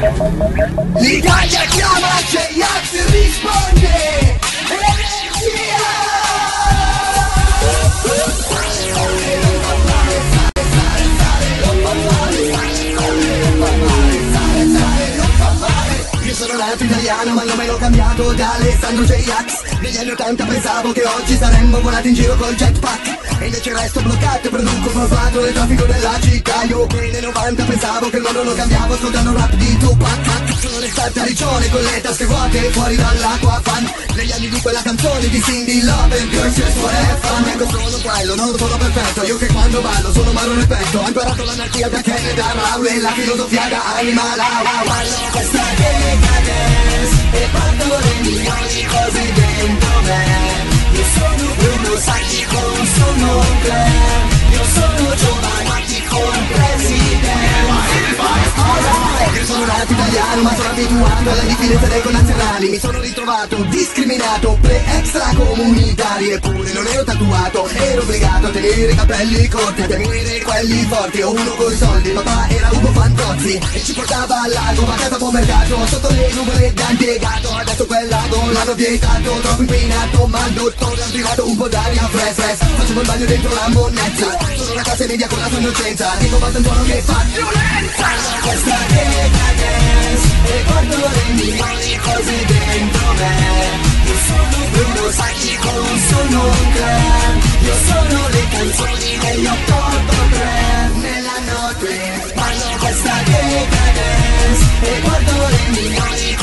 L'Italia chiama, J-Ax risponde. Io sono nato italiano ma il nome l'ho cambiato da Alessandro J-Ax. Negli anni 80 pensavo che oggi saremmo volati in giro col jetpack. E invece resto bloccato e produco formato nel traffico della città. Io che nei 90 pensavo che mondo lo cambiavo ascoltando rap di Tupac. Sono restato a riccione con le tasche vuote fuori dall'acqua fan. Negli anni di quella canzone di Cindy Lauper Girls Just Have Fun Ecco sono quello, non sono perfetto Io che quando ballo sono marrone petto. Ho imparato l'anarchia da Kenneth da Raul E la filosofia da Anima Lau Ballo questa decadence E porto le milioni cose dentro me. Io sono Bruno Sacchi con sono Claire Io sono Giovanotti Alright, Io sono nato italiano ma sono abituato alla diffidenza dei connazionali. Mi sono ritrovato discriminato per extracomunitari. Eppure non ero tatuato, ero obbligato a tenere i capelli corti A temere quelli forti, ho uno coi soldi Papà era Ugo Fantozzi e ci portava al lago Ma a casa buon mercato, sotto le nuvole da impiegato. Adesso quel lago l'hanno vietato, troppo inquinato Ma il dottore ha tirato un po' d'aria fresh fresh Facevo il bagno dentro la monnezza Sono una classe media con la sua innocenza Dico basta un tuono che fa violenza sono Bruno Sacchi con sono Claire Io sono le canzoni degli 883 Nella notte parlo questa decadence E guardo le milioni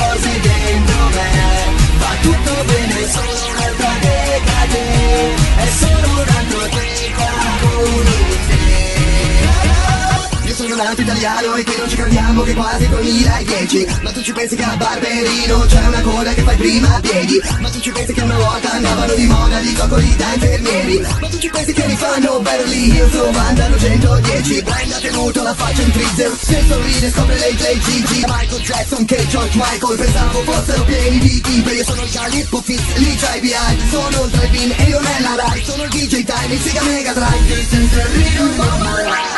io sono nato italiano e qui non ci crediamo che quasi è 2010 Ma tu ci pensi che a Barberino c'è una coda che fai prima a piedi? Ma tu ci pensi che una volta andavano di moda di coccoli da infermieri? Ma tu ci pensi che rifanno Beverly Hills o mandano 110 Brand ha tenuto la faccia in freezer. Se sorride scopre lei JGG Michael Jackson che George Michael Pensavo fossero pieni di tipe. Io sono il Calippo Fizz, lì c'hai BI Sono il drive-in e non è la Rai. Sono il DJ Time, il Sega Mega Drive. This is the rhythm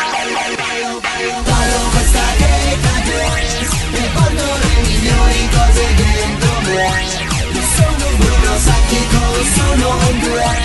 sono Bruno Sacchi con sono un sono